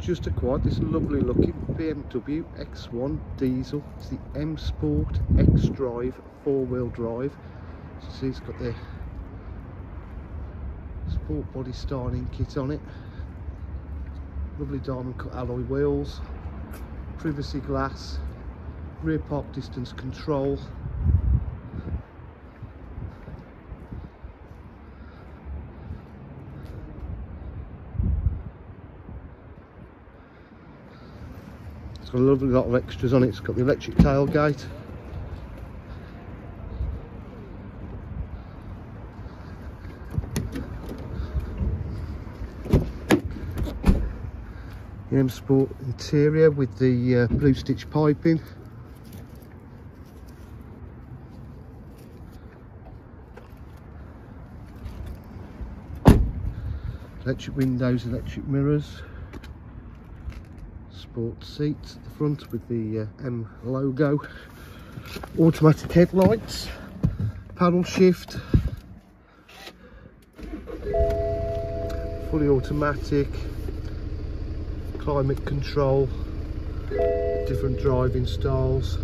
just acquired this lovely looking BMW X1 diesel. It's the M Sport X Drive four wheel drive. So see it's got the sport body styling kit on it. Lovely diamond cut alloy wheels, privacy glass, rear park distance control. It's got a lovely lot of extras on it. It's got the electric tailgate. M Sport interior with the uh, blue stitch piping. Electric windows, electric mirrors sport seats at the front with the uh, M logo, automatic headlights, paddle shift, fully automatic, climate control, different driving styles,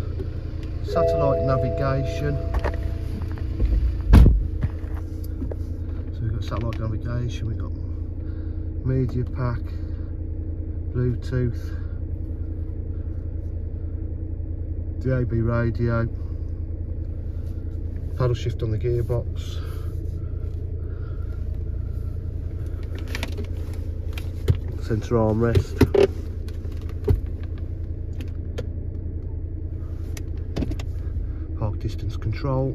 satellite navigation. So we've got satellite navigation, we've got media pack, Bluetooth, DAB radio, paddle shift on the gearbox, centre armrest, park distance control.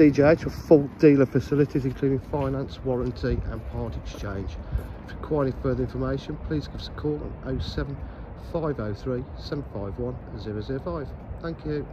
DJH for full dealer facilities including finance, warranty and part exchange. If you require any further information please give us a call on 07503 751 005. Thank you.